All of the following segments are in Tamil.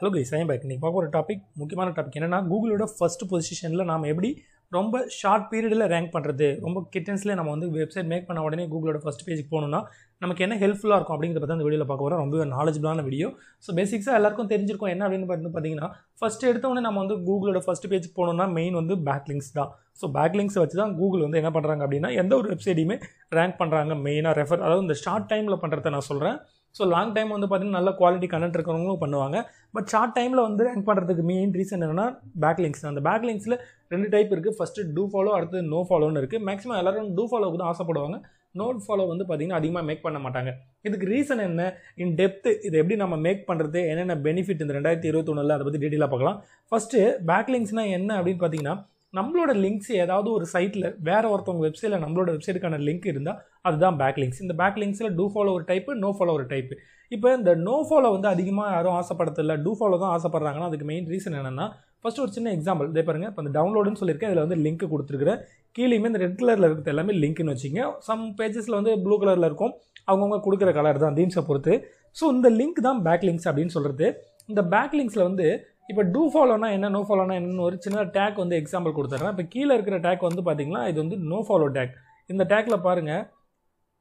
ஹலோ கை ஐம் பேக் நீங்கள் பார்க்க ஒரு டாபிக் முக்கியமான டாபிக் என்னென்னா கூகுளோட ஃபர்ஸ்ட் பொசிஷனில் நாம் எப்படி ரொம்ப ஷார்ட் பீரியடில் ரேங்க் பண்ணுறது ரொம்ப கிட்டன்ஸில் நம்ம வந்து வெப்சைட் மேக் பண்ண உடனே கூகுளோட ஃபஸ்ட் பேஜுக்கு போகணும்னா நமக்கு என்ன ஹெல்ப்ஃபுல்லாக இருக்கும் அப்படிங்கிறத பற்றி அந்த வீடியோவில் பார்க்க வரோம் ரொம்ப நாலேஜபிளான வீடியோ ஸோ பேசிக்ஸாக எல்லாருக்கும் தெரிஞ்சிருக்கும் என்ன அப்படின்னு பார்த்தீங்கன்னா ஃபஸ்ட் எடுத்தவொடனே நம்ம வந்து கூகுளோட ஃபஸ்ட் பேஜுக்கு போகணும்னா மெயின் வந்து பேக்லிங்ஸ் தான். ஸோ பேக்லிங்ஸை வச்சு தான் கூகுள் வந்து என்ன பண்ணுறாங்க அப்படின்னா எந்த ஒரு வெப்சைட்டையுமே ரேங்க் பண்ணுறாங்க மெயினாக ரெஃபர் அதாவது இந்த ஷார்ட் டைமில் பண்ணுறத நான் சொல்கிறேன் ஸோ லாங் டைம் வந்து பார்த்தீங்கன்னா நல்ல குவாலிட்டி கண்டென்ட் இருக்கிறவங்களும் பண்ணுவாங்க. பட் ஷார்ட் டைமில் வந்து ரேங்க் பண்ணுறதுக்கு மெயின் ரீசன் என்னென்னா பேக்லிங்ஸ் அந்த பேக்லிங்ஸில் ரெண்டு டைப் இருக்குது ஃபஸ்ட்டு டூ ஃபாலோ அடுத்து நோ ஃபாலோன்னு இருக்குது மேக்ஸிமம் எல்லோரும் டூ ஃபாலோவுக்கு தான் ஆசைப்படுவாங்க. நோ ஃபாலோ வந்து பார்த்திங்கன்னா அதிகமாக மேக் பண்ண மாட்டாங்க. இதுக்கு ரீசன் என்ன? இன் டெப்த்து இது எப்படி நம்ம மேக் பண்ணுறது என்னென்ன பெனிஃபிட் இந்த ரெண்டாயிரத்தி இருபத்தொன்னில் அதை பற்றி டீட்டெயிலாக பார்க்கலாம். ஃபஸ்ட்டு பேக்லிங்ஸ்னால் என்ன அப்படின்னு பார்த்தீங்கன்னா நம்மளோட லிங்க்ஸ் ஏதாவது ஒரு சைட்டில் வேறு ஒருத்தவங்க வெப்சைட்டில் நம்மளோட வெப்சைட்டுக்கான லிங்க் இருந்தால் அதுதான் பேக் லிங்க்ஸ் இந்த பேக் லிங்க்ஸில் டூ ஃபாலோ ஒரு டைப்பு நோ ஃபாலோ ஒரு டைப்பு இப்போ இந்த நோ ஃபாலோ வந்து அதிகமாக யாரும் ஆசைப்படுறதில்ல. டூ ஃபாலோ தான் ஆசைப்படுறாங்கன்னா அதுக்கு மெயின் ரீசன் என்னென்னா ஃபஸ்ட் ஒரு சின்ன எக்ஸாம்பிள் இதே பாருங்கள் இப்போ இந்த டவுன்லோடுன்னு சொல்லியிருக்கேன் இதில் வந்து லிங்க் கொடுத்துருக்குறேன். கீழேயுமே இந்த ரெட் கலரில் இருக்கிறது எல்லாமே லிங்க்னு வச்சுங்க. சம் பேஜஸில் வந்து ப்ளூ கலரில் இருக்கும். அவங்கவுங்க கொடுக்குற கலர் தான் தீம்ஸை பொறுத்து. ஸோ இந்த லிங்க் தான் பேக் லிங்க்ஸ் அப்படின்னு சொல்கிறது இந்த பேக் லிங்க்ஸில் வந்து இப்போ டூ ஃபாலோனா என்ன நோ ஃபாலோனா என்னன்னு ஒரு சின்ன டேக் வந்து எக்ஸாம்பிள் கொடுத்துட்றேன் இப்போ கீழே இருக்கிற டேக் வந்து பார்த்தீங்கன்னா இது வந்து நோ ஃபாலோ டேக் இந்த டேக்கில் பாருங்கள்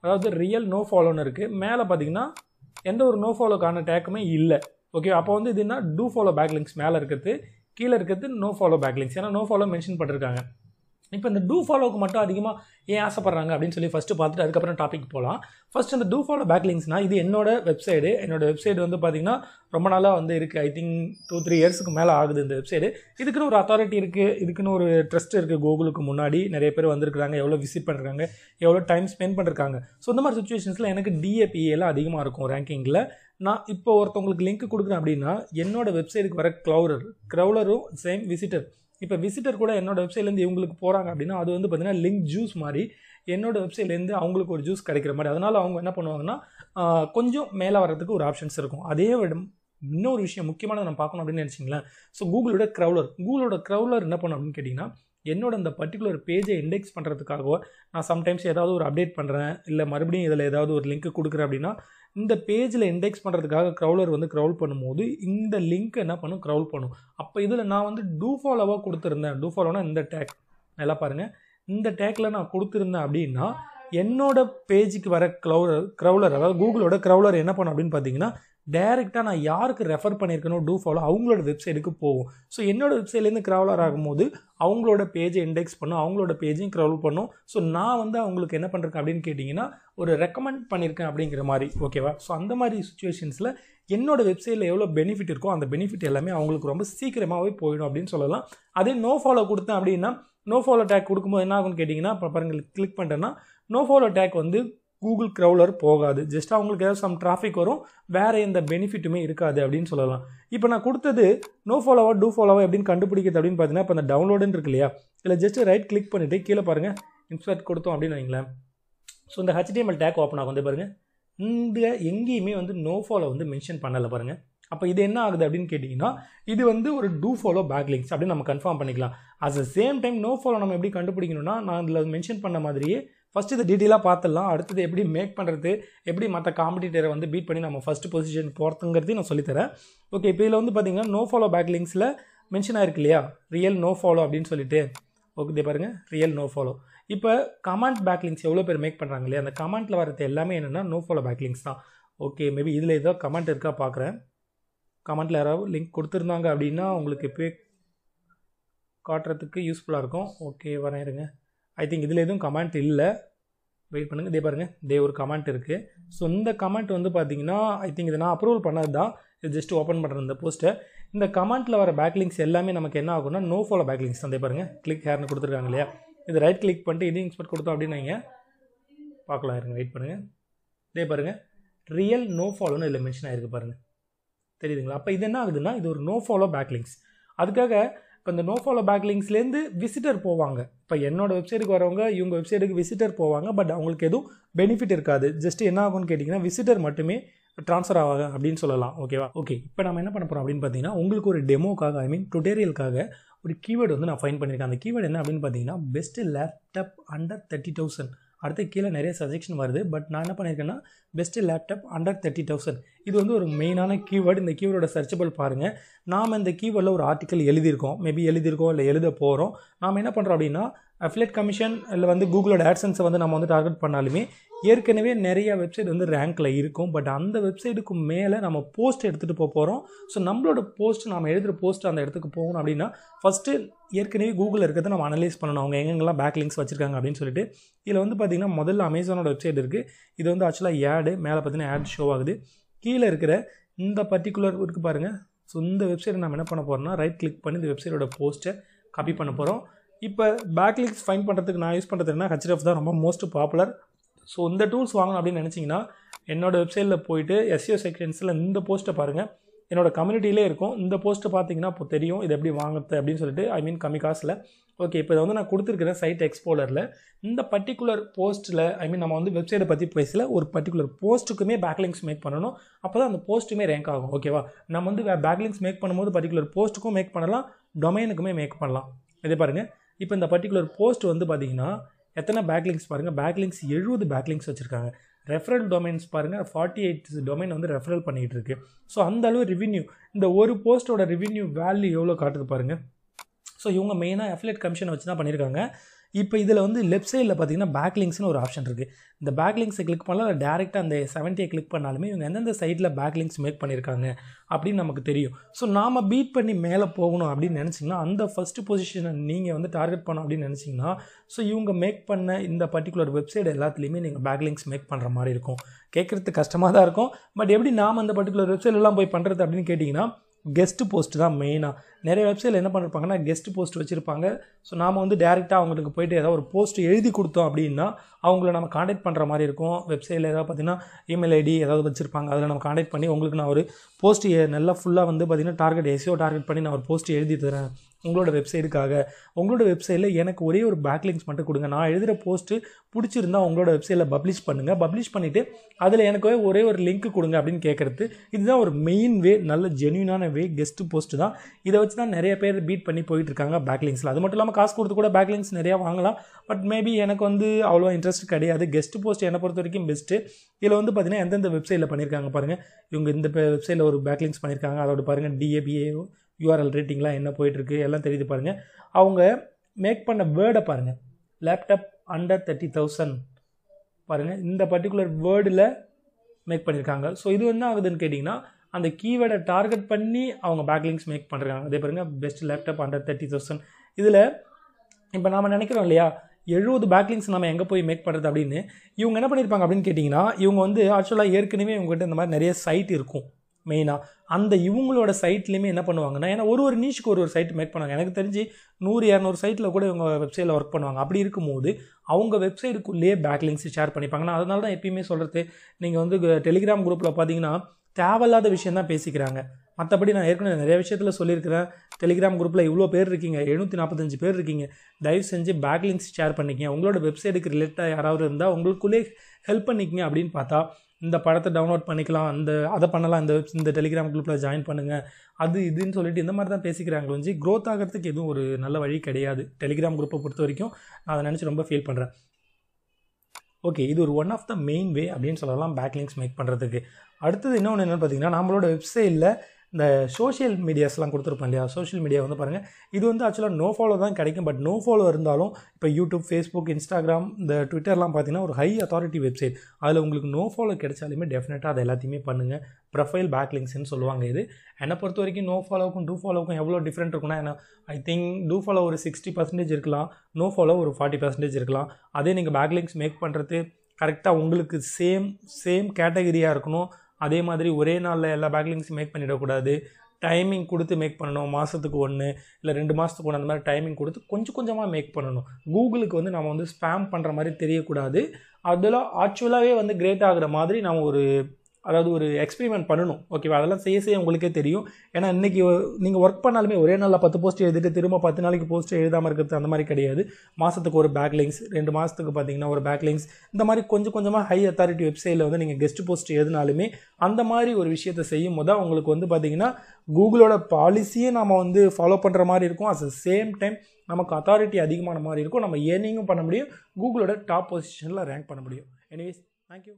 அதாவது ரியல் நோ ஃபாலோன்னு இருக்குது மேலே பார்த்தீங்கன்னா எந்த ஒரு நோ ஃபாலோக்கான டேக்குமே இல்லை. ஓகே அப்போ வந்து இதுனா டூ ஃபாலோ பேக் லிங்க்ஸ் மேலே இருக்கிறது கீழே இருக்கிறது நோ ஃபாலோ பேக் லிங்க்ஸ் ஏன்னா நோ ஃபாலோ மென்ஷன் பண்ணிருக்காங்க. இப்போ இந்த டூ ஃபாலோவுக்கு மட்டும் அதிகமாக ஏன் ஆசைப்பட்றாங்க அப்படின்னு சொல்லி ஃபஸ்ட்டு பார்த்துட்டு அதுக்கப்புறம் டாபிக் போகலாம் ஃபஸ்ட் இந்த டூ ஃபாலோ பேக்லிங்ஸ்னால் இது என்னோட வெப்சைடு என்னோட வெப்சைட் வந்து பார்த்திங்கன்னா ரொம்ப நாளாக வந்து இருக்குது ஐ திங்க் டூ த்ரீ இயர்ஸ்க்கு மேலே ஆகுது இந்த வெப்சைடு இதுக்குன்னு ஒரு அத்தாரிட்டி இருக்குது இதுக்குன்னு ஒரு ட்ரஸ்ட் இருக்குது கூகுளுக்கு முன்னாடி. நிறைய பேர் வந்திருக்கிறாங்க. எவ்வளோ விசிட் பண்ணுறாங்க எவ்வளோ டைம் ஸ்பெண்ட் பண்ணிருக்காங்க ஸோ இந்த மாதிரி சுச்சுவேஷன்ஸில் எனக்கு டிஏபிஏலாம் அதிகமாக இருக்கும் ரேங்கிங்கில் நான் இப்போ ஒருத்தவங்களுக்கு லிங்க் கொடுக்குறேன் அப்படின்னா என்னோட வெப்சைட்டுக்கு வர க்ரௌலர் க்ரௌலரும் சேம் விசிட்டர் இப்போ விசிட்டர் கூட என்னோட வெப்சைட்லேருந்து இவங்களுக்கு போகிறாங்க அப்படின்னா அது வந்து பார்த்திங்கன்னா லிங்க் ஜூஸ் மாதிரி என்னோட வெப்சைட்லேருந்து அவங்களுக்கு ஒரு ஜூஸ் கிடைக்கிற மாதிரி. அதனால் அவங்க என்ன பண்ணுவாங்கன்னா கொஞ்சம் மேலே வர்றதுக்கு ஒரு ஆப்ஷன்ஸ் இருக்கும். அதே விட இன்னொரு விஷயம் முக்கியமானது நம்ம பார்க்கணும் அப்படின்னு நினச்சிங்களேன். ஸோ கூகுளோட க்ரௌலர் கூகுளோட க்ரௌலர் என்ன பண்ணும் அப்படின்னு கேட்டிங்கன்னா என்னோட அந்த பர்டிகுலர் பேஜை இண்டெக்ஸ் பண்ணுறதுக்காகவோ நான் சம்டைம்ஸ் ஏதாவது ஒரு அப்டேட் பண்ணுறேன் இல்லை மறுபடியும் இதில் ஏதாவது ஒரு லிங்க் கொடுக்குறேன் அப்படின்னா இந்த பேஜில் இண்டெக்ஸ் பண்ணுறதுக்காக க்ரௌலர் வந்து க்ரௌல் பண்ணும்போது இந்த லிங்க் என்ன பண்ணும்? க்ரௌல் பண்ணும். அப்போ இதில் நான் வந்து டூ ஃபாலோவாக கொடுத்துருந்தேன். டூ ஃபாலோனா இந்த டேக் நல்லா பாருங்கள் இந்த டேக்கில் நான் கொடுத்துருந்தேன் அப்படின்னா என்னோட பேஜுக்கு வர க்ரௌலர் க்ரௌலர் அதாவது கூகுளோட க்ரௌலர் என்ன பண்ணும் அப்படின்னு பார்த்தீங்கன்னா டேரெக்டாக நான் யாருக்கு ரெஃபர் பண்ணியிருக்கணும் டூ ஃபாலோ அவங்களோட வெப்சைட்டுக்கு போகும். ஸோ என்னோட வெப்சைட்லேருந்து க்ரௌலர் ஆகும்போது அவங்களோட பேஜை இண்டெக்ஸ் பண்ணும் அவங்களோட பேஜையும் க்ரௌல் பண்ணும். ஸோ நான் வந்து அவங்களுக்கு என்ன பண்ணுறேன் அப்படின்னு கேட்டிங்கன்னா ஒரு ரெக்கமெண்ட் பண்ணியிருக்கேன் அப்படிங்கிற மாதிரி ஓகேவா ஸோ அந்த மாதிரி சுச்சுவேஷன்ஸில் என்னோட வெப்சைட்டில் எவ்வளோ பெனிஃபிட் இருக்கோ அந்த பெனிஃபிட் எல்லாமே அவங்களுக்கு ரொம்ப சீக்கிரமாகவே போயிடும் அப்படின்னு சொல்லலாம். அதே நோ ஃபாலோ கொடுத்தேன் அப்படின்னா நோ ஃபாலோ டேக் கொடுக்கும்போது என்ன ஆகும்னு கேட்டிங்கன்னா இப்போ பாருங்கள் கிளிக் பண்ணிட்டேன்னா நோ ஃபாலோ டேக் வந்து கூகுள் க்ரௌலர் போகாது. ஜஸ்ட் அவங்களுக்கு ஏதாவது சம் டிராஃபிக் வரும் வேறு எந்த பெனிஃபிட்டுமே இருக்காது அப்படின்னு சொல்லலாம். இப்போ நான் கொடுத்தது நோ ஃபாலோவா டூ ஃபாலோவா எப்படின்னு கண்டுபிடிக்கிறது அப்படின்னு பார்த்தீங்கன்னா இப்போ அந்த டவுன்லோடுன்னு இருக்கு இல்லையா? இல்லை ஜஸ்ட் ரைட் கிளிக் பண்ணிவிட்டு கீழே பாருங்கள் இன்ஸ்பெக்ட் கொடுத்தோம் அப்படின்னு வைங்களேன். ஸோ இந்த ஹெச்டிஎம்எல் டேக் ஓப்பன் ஆகும் வந்து பாருங்கள் இந்த எங்கேயுமே வந்து நோ ஃபாலோ வந்து மென்ஷன் பண்ணலை பாருங்கள் அப்போ இது என்ன ஆகுது அப்படின்னு கேட்டிங்கன்னா இது வந்து ஒரு டூ ஃபாலோ பேக் லிங்க்ஸ் அப்படின்னு நம்ம கன்ஃபார்ம் பண்ணிக்கலாம். At the same time no follow நம்ம எப்படி கண்டுபிடிக்கணும்னா நான் இதில் மென்ஷன் பண்ண மாதிரியே ஃபஸ்ட் இதை டீட்டெயிலாக பார்த்துடலாம். அடுத்தது எப்படி மேக் பண்ணுறது எப்படி மற்ற காம்படிட்டரை வந்து பீட் பண்ணி நம்ம ஃபஸ்ட்டு பொசிஷன் போகிறதுங்கிறதையும் நான் சொல்லித்தரேன். ஓகே இப்போ இதில் வந்து பார்த்தீங்கன்னா நோ ஃபாலோ பேக் லிங்க்ஸில் மென்ஷன் ஆயிருக்கு இல்லையா? ரியல் நோ ஃபாலோ அப்படின்னு சொல்லிட்டு. ஓகே பாருங்கள் ரியல் நோ ஃபாலோ இப்போ கமெண்ட் பேக் லிங்க்ஸ் எவ்வளோ பேர் மேக் பண்ணுறாங்க இல்லையா? அந்த கமெண்ட்டில் வரது எல்லாமே என்னென்னா நோ ஃபாலோ பேக் லிங்க்ஸ் தான். ஓகே மேபி இதில் ஏதோ கமெண்ட் இருக்கா பார்க்குறேன். கமெண்ட்டில் யாராவது லிங்க் கொடுத்துருந்தாங்க அப்படின்னா உங்களுக்கு இப்போ காட்டுறதுக்கு யூஸ்ஃபுல்லாக இருக்கும். ஓகே வரேன் இருங்க. ஐ திங்க் இதில் எதுவும் கமெண்ட் இல்லை. வெயிட் பண்ணுங்கள் இதே பாருங்கள் இதே ஒரு கமெண்ட் இருக்குது ஸோ இந்த கமெண்ட் வந்து பார்த்தீங்கன்னா ஐ திங்க் இதை நான் அப்ரூவல் பண்ணது தான் இது ஜஸ்ட் ஓப்பன் பண்ணுற இந்த போஸ்ட்டை இந்த கமெண்ட்டில் வர பேக்லிங்ஸ் எல்லாமே நமக்கு என்ன ஆகும்னா நோ ஃபாலோ பேக்லிங்ஸ் தான் பாருங்கள் கிளிக் ஹேர்னு கொடுத்துருக்காங்க இல்லையா? இது ரைட் கிளிக் பண்ணிட்டு இது இன்ஸ்பெக்ட் கொடுத்தோம் அப்படின்னு நீங்கள் பார்க்கலாம். இருங்க வெயிட் பண்ணுங்கள் இதே பாருங்கள் ரியல் நோ ஃபாலோன்னு இதில் மென்ஷன் ஆகிருக்கு பாருங்கள் தெரியுதுங்களா? அப்போ இது என்ன ஆகுதுன்னா இது ஒரு நோ ஃபாலோ பேக்லிங்ஸ் அதுக்காக இப்போ இந்த நோ ஃபாலோ பேக்லிங்ஸ்லேருந்து விசிட்டர் போவாங்க. இப்போ என்னோட வெப்சைட்டுக்கு வரவங்க இவங்க வெப்சைட்டுக்கு விசிட்டர் போவாங்க பட் அவங்களுக்கு எதுவும் பெனிஃபிட் இருக்காது. ஜஸ்ட் என்ன ஆகும்னு கேட்டிங்கன்னா விசிட்டர் மட்டுமே ட்ரான்ஸ்ஃபர் ஆவாங்க அப்படின்னு சொல்லலாம். ஓகேவா ஓகே இப்போ நம்ம என்ன பண்ண போகிறோம் அப்படின்னு பார்த்தீங்கன்னா உங்களுக்கு ஒரு டெமோக்காக ஐ மீன் டுட்டோரியலுக்காக ஒரு கீவேர்டு வந்து நான் ஃபைன் பண்ணியிருக்கேன் அந்த கீவேர்டு என்ன அப்படின்னு பார்த்தீங்கன்னா best laptop under thirty thousand அடுத்து கீழே நிறைய சஜெக்ஷன் வருது. பட் நான் என்ன பண்ணியிருக்கேன்னா best laptop under thirty thousand இது வந்து ஒரு மெயினான கீவேர்டு இந்த கீவேர்டோட சர்ச்சபிள் பாருங்கள் நாம் இந்த கீவேர்டில் ஒரு ஆர்டிக்கல் எழுதியிருக்கோம். மேபி எழுதியிருக்கோம் இல்லை எழுத போகிறோம் நாம் என்ன பண்ணுறோம் அப்படின்னா அஃபிலேட் கமிஷன் இல்லை வந்து கூகுளோட ஆட்சன்ஸை வந்து நம்ம வந்து டார்கெட் பண்ணாலுமே ஏற்கனவே நிறைய வெப்சைட் வந்து ரேங்க்கில் இருக்கும். பட் அந்த வெப்சைட்டுக்கு மேலே நம்ம போஸ்ட் எடுத்துகிட்டு போக போகிறோம் ஸோ நம்மளோட போஸ்ட் நம்ம எழுதுகிற போஸ்ட் அந்த இடத்துக்கு போகணும் அப்படின்னா ஃபஸ்ட்டு ஏற்கனவே கூகுளில் இருக்கிறத நம்ம அனலைஸ் பண்ணணும். அவங்க எங்கெங்கெல்லாம் பேக் லிங்க்ஸ் வச்சுருக்காங்க அப்படின்னு சொல்லிட்டு. இதில் வந்து பார்த்திங்கன்னா முதல்ல அமேசானோட வெப்சைட் இருக்குது இது வந்து ஆக்சுவலாக ஆடு மேலே பார்த்தீங்கன்னா ஆட் ஷோ ஆகுது. கீழே இருக்கிற இந்த பர்டிகுலர் இருக்குது பாருங்கள் ஸோ இந்த வெப்சைட்டை நம்ம என்ன பண்ண போகிறோம்னா ரைட் கிளிக் பண்ணி இந்த வெப்சைட்டோட போஸ்ட்டை காப்பி பண்ண போகிறோம் இப்போ பேக்லிக்ஸ் ஃபைன் பண்ணுறதுக்கு நான் யூஸ் பண்ணுறது என்ன ஹெச்டிஎஃப் தான் ரொம்ப மோஸ்ட் பாப்புலர் ஸோ இந்த டூல்ஸ் வாங்கணும் அப்படின்னு நினச்சிங்கன்னா என்னோடய வெப்சைட்டில் போயிட்டு எஸ்சிஓ செக்ஷன்ஸில் இந்த போஸ்ட்டை பாருங்கள் என்னோட கம்யூனிட்டியிலே இருக்கும். இந்த போஸ்ட்டை பார்த்தீங்கன்னா இப்போ தெரியும் இது எப்படி வாங்குறது அப்படின்னு சொல்லிட்டு ஐ மீன் கம்மி காசில் ஓகே இப்போ இதை வந்து நான் கொடுத்துருக்கிறேன் சைட் எக்ஸ்போலரில் இந்த பர்டிகுலர் போஸ்ட்டில் ஐ மீன் நம்ம வந்து வெப்சைட்டை பற்றி பேசல. ஒரு பர்டிகுலர் போஸ்ட்டுக்குமே பேக்லிங்ஸ் மேக் பண்ணணும். அப்போ தான் அந்த போஸ்ட்டுமே ரேங்க் ஆகும் ஓகேவா நம்ம வந்து பேக்லிங்ஸ் மேக் பண்ணும்போது பர்டிகுலர் போஸ்ட்டுக்கும் மேக் பண்ணலாம் டொமைனுக்குமே மேக் பண்ணலாம். இதே பாருங்கள் இப்போ இந்த பர்டிகுலர் போஸ்ட் வந்து பார்த்தீங்கன்னா எத்தனை பேக்லிங்ஸ் பாருங்கள் பேக்லிங்ஸ் எழுபது பேக்லிங்ஸ் வச்சுருக்காங்க. ரெஃபரல் டொமைன்ஸ் பாருங்கள் ஃபார்ட்டி எயிட் டொமைன் வந்து ரெஃபரல் பண்ணிகிட்டு இருக்கு. ஸோ அந்த அளவு ரிவின்யூ இந்த ஒரு போஸ்ட்டோட ரிவின்யூ வேல்யூ எவ்வளோ காட்டுது பாருங்கள் ஸோ இவங்க மெயினாக அஃபிலேட் கமிஷனை வச்சு தான் பண்ணியிருக்காங்க இப்போ இதில் வந்து லெஃப்ட் சைடில் பார்த்தீங்கன்னா பேக்லிங்ஸ்னு ஒரு ஆப்ஷன் இருக்குது இந்த பேக்லிங்ஸை கிளிக் பண்ணலாம் டேரெக்டாக அந்த செவன்ட்டியை கிளிக் பண்ணாலுமே இவங்க எந்தெந்த சைட்டில் பேக்லிங்ஸ் மேக் பண்ணியிருக்காங்க அப்படின்னு நமக்கு தெரியும். ஸோ நாம் பீட் பண்ணி மேலே போகணும் அப்படின்னு நினச்சிங்கன்னா அந்த ஃபஸ்ட்டு பொசிஷனை நீங்கள் வந்து டார்கெட் பண்ணோம் அப்படின்னு நினச்சிங்கன்னா ஸோ இவங்க மேக் பண்ண இந்த பர்டிகுலர் வெப்சைட் எல்லாத்துலேயுமே நீங்கள் பேக்லிங்ஸ் மேக் பண்ணுற மாதிரி இருக்கும். கேட்குறது கஷ்டமாக தான் இருக்கும். பட் எப்படி நாம் அந்த பர்டிகுலர் வெப்சைட்லாம் போய் பண்ணுறது அப்படின்னு கேட்டிங்கன்னா கெஸ்ட்டு போஸ்ட் தான் மெயினாக நிறைய வெப்சைட்டில் என்ன பண்ணிருப்பாங்கன்னா கெஸ்ட் போஸ்ட் வச்சுருப்பாங்க. ஸோ நாம் வந்து டேரெக்டாக அவங்களுக்கு போயிட்டு ஏதாவது ஒரு போஸ்ட் எழுதி கொடுத்தோம் அப்படின்னா அவங்கள நம்ம காண்டாக்ட் பண்ணுற மாதிரி இருக்கும். வெப்சைட்டில் ஏதாவது பார்த்தீங்கன்னா இமெயில் ஐடி ஏதாவது வச்சுருப்பாங்க. அதில் நம்ம காண்டாக்ட் பண்ணி உங்களுக்கு நான் ஒரு போஸ்ட் நல்லா ஃபுல்லாக வந்து பார்த்தீங்கன்னா டார்கெட் எஸ்ஓ டார்கெட் பண்ணி நான் ஒரு போஸ்ட் எழுதி தரேன். உங்களோட வெப்சைட்டுக்காக உங்களோட வெப்சைட்டில் எனக்கு ஒரே ஒரு பேக்லிங்ஸ் மட்டும் கொடுங்க. நான் எழுதுகிற போஸ்ட்டு பிடிச்சிருந்தா உங்களோட வெப்சைட்டில் பப்ளிஷ் பண்ணுங்கள் பப்ளிஷ் பண்ணிவிட்டு அதில் எனக்கு ஒரே ஒரு லிங்க் கொடுங்க அப்படின்னு கேட்குறது இதுதான் ஒரு மெயின் வே நல்ல ஜென்யூனான வே கெஸ்ட் போஸ்ட்டு தான். இதை வச்சு தான் நிறைய பேர் பீட் பண்ணி போயிட்டு இருக்காங்க பேக்லிங்ஸில் அது மட்டும் இல்லாமல் காசு கொடுத்து கூட பேக்லிங்ஸ் நிறையா வாங்கலாம். பட் மேபி எனக்கு வந்து அவ்வளோ இன்ட்ரெஸ்ட் கிடையாது. கெஸ்ட் போஸ்ட் என்னை பொறுத்த வரைக்கும் பெஸ்ட்டு இதில் வந்து பார்த்தீங்கன்னா எந்தெந்த வெப்சைட்டில் பண்ணியிருக்காங்க பாருங்கள் இவங்க இந்த வெப்சைட்டில் ஒரு பேக்லிங்ஸ் பண்ணியிருக்காங்க அதோட பாருங்கள் டிஏபிஏ யூஆர்எல் ரேட்டிங்லாம் என்ன போயிட்டுருக்கு எல்லாம் தெரியுது பாருங்கள் அவங்க மேக் பண்ண வேர்டை பாருங்கள் லேப்டாப் அண்டர் தேர்ட்டி தௌசண்ட் பாருங்கள் இந்த பர்டிகுலர் வேர்டில் மேக் பண்ணியிருக்காங்க ஸோ இது என்ன ஆகுதுன்னு கேட்டிங்கன்னா அந்த கீவேர்டை டார்கெட் பண்ணி அவங்க பேக்லிங்ஸ் மேக் பண்ணுறாங்க அதே பாருங்கள் best laptop under thirty thousand இதில் இப்போ நாம் நினைக்கிறோம் இல்லையா எழுபது பேக்லிங்ஸ் நம்ம எங்கே போய் மேக் பண்ணுறது அப்படின்னு இவங்க என்ன பண்ணியிருப்பாங்க அப்படின்னு கேட்டிங்கன்னா இவங்க வந்து ஆக்சுவலாக ஏற்கனவே இவங்ககிட்ட இந்த மாதிரி நிறைய சைட் இருக்கும். மெயினாக அந்த இவங்களோட சைட்லேயுமே என்ன பண்ணுவாங்கன்னா ஏன்னா ஒரு ஒரு நீச்சுக்கு ஒரு ஒரு சைட் மேக் பண்ணுவாங்க. எனக்கு தெரிஞ்சு நூறு இரநூறு சைட்டில் கூட இவங்க வெப்சைட்டில் ஒர்க் பண்ணுவாங்க. அப்படி இருக்கும்போது அவங்க வெப்சைட்டுக்குள்ளேயே பேக்லிங்ஸ் ஷேர் பண்ணிப்பாங்க. நான் அதனால தான் எப்பயுமே சொல்கிறது நீங்கள் வந்து டெலிகிராம் குரூப்பில் பார்த்தீங்கன்னா தேவையில்லாத விஷயம் தான் பேசிக்கிறாங்க. மற்றபடி நான் ஏற்கனவே நிறைய விஷயத்தில் சொல்லியிருக்கிறேன். டெலிகிராம் குரூப்பில் இவ்வளோ பேர் இருக்கீங்க எழுநூற்றி நாற்பத்தஞ்சு பேர் இருக்கீங்க. தயவு செஞ்சு பேக்லிங்ஸ் ஷேர் பண்ணிக்கங்க. உங்களோட வெப்சைட்டுக்கு ரிலேட்டாக யாராவது இருந்தால் உங்களுக்குள்ளே ஹெல்ப் பண்ணிக்கங்க அப்படின்னு பார்த்தா இந்த படத்தை டவுன்லோட் பண்ணிக்கலாம் அந்த அதை பண்ணலாம் இந்த இந்த டெலிகிராம் குரூப்பில் ஜாயின் பண்ணுங்கள் அது இதுன்னு சொல்லிட்டு இந்த மாதிரி தான் பேசிக்கிறாங்க வந்து க்ரோத் ஆகிறதுக்கு எதுவும் ஒரு நல்ல வழி கிடையாது. டெலிகிராம் குரூப்பை பொறுத்த வரைக்கும் நான் அதை நினச்சி ரொம்ப ஃபீல் பண்ணுறேன் ஓகே இது ஒரு one of the main way அப்படின்னு சொல்லலாம் பேக்லிங்ஸ் மேக் பண்ணுறதுக்கு அடுத்தது இன்னொன்று என்னென்னு பார்த்தீங்கன்னா நம்மளோட வெப்சைட்டில் இந்த சோஷியல் மீடியாஸ்லாம் கொடுத்துருப்போம் இல்லையா? சோஷியல் மீடியா வந்து பாருங்கள் இது வந்து ஆக்சுவலாக நோ ஃபாலோ தான் கிடைக்கும். பட் நோ ஃபாலோ இருந்தாலும் இப்போ யூடியூப் ஃபேஸ்புக் இன்ஸ்டாகிராம் இந்த ட்விட்டர்லாம் பார்த்தீங்கன்னா ஒரு ஹை அத்தாரிட்டி வெப்சைட் அதில் உங்களுக்கு நோ ஃபாலோ கிடைச்சாலுமே டெஃபினட்டாக அதை எல்லாத்தையுமே பண்ணுங்கள் ப்ரொஃபைல் பேக்லிங்ஸ்னு சொல்லுவாங்க இது. என்னை பொறுத்த வரைக்கும் நோ ஃபாலோவுக்கும் டூ ஃபாலோவுக்கும் எவ்வளோ டிஃப்ரெண்ட் இருக்குன்னா ஏன்னா ஐ திங்க் டூ ஃபாலோ ஒரு சிக்ஸ்டி பர்சன்டேஜ் இருக்கலாம். நோ ஃபாலோ ஒரு ஃபார்ட்டி பர்சன்டேஜ் இருக்கலாம். அதே நீங்கள் பேக்லிங்ஸ் மேக் பண்ணுறது கரெக்டாக உங்களுக்கு சேம் சேம் கேட்டகரியாக இருக்கணும். அதே மாதிரி ஒரே நாளில் எல்லா பேக்லிங்ஸும் மேக் பண்ணிடக்கூடாது. டைமிங் கொடுத்து மேக் பண்ணணும். மாதத்துக்கு ஒன்று இல்லை ரெண்டு மாதத்துக்கு ஒன்று அந்த மாதிரி டைமிங் கொடுத்து கொஞ்சம் கொஞ்சமாக மேக் பண்ணணும். கூகுளுக்கு வந்து நம்ம வந்து ஸ்பேம் பண்ணுற மாதிரி தெரியக்கூடாது. அதில் ஆக்சுவலாகவே வந்து கிரேட் ஆகிற மாதிரி நம்ம ஒரு அதாவது ஒரு எக்ஸ்பெரிமெண்ட் பண்ணணும். ஓகேவா அதெல்லாம் செய்ய செய்ய உங்களுக்கே தெரியும். ஏன்னா இன்றைக்கி நீங்கள் ஒர்க் பண்ணாலுமே ஒரே நாளில் பத்து போஸ்ட் எழுதிட்டு திரும்ப பத்து நாளைக்கு போஸ்ட் எழுதாமல் இருக்கிறது அந்த மாதிரி கிடையாது. மாதத்துக்கு ஒரு பேக்லிங்ஸ் ரெண்டு மாதத்துக்கு பார்த்தீங்கன்னா ஒரு பேக்லிங்ஸ் இந்த மாதிரி கொஞ்சம் கொஞ்சமாக ஹை அத்தாரிட்டி வெப்சைட்டில் வந்து நீங்கள் கெஸ்ட் போஸ்ட் எழுதினாலுமே அந்த மாதிரி ஒரு விஷயத்தை செய்யும் போது தான் உங்களுக்கு வந்து பார்த்தீங்கன்னா கூகுளோட பாலிசியை நம்ம வந்து ஃபாலோ பண்ணுற மாதிரி இருக்கும். அட் த சேம் டைம் நமக்கு அத்தாரிட்டி அதிகமான மாதிரி இருக்கும். நம்ம ஏர்னிங்கும் பண்ண முடியும். கூகுளோட டாப் பொசிஷனில் ரேங்க் பண்ண முடியும். Anyways thank you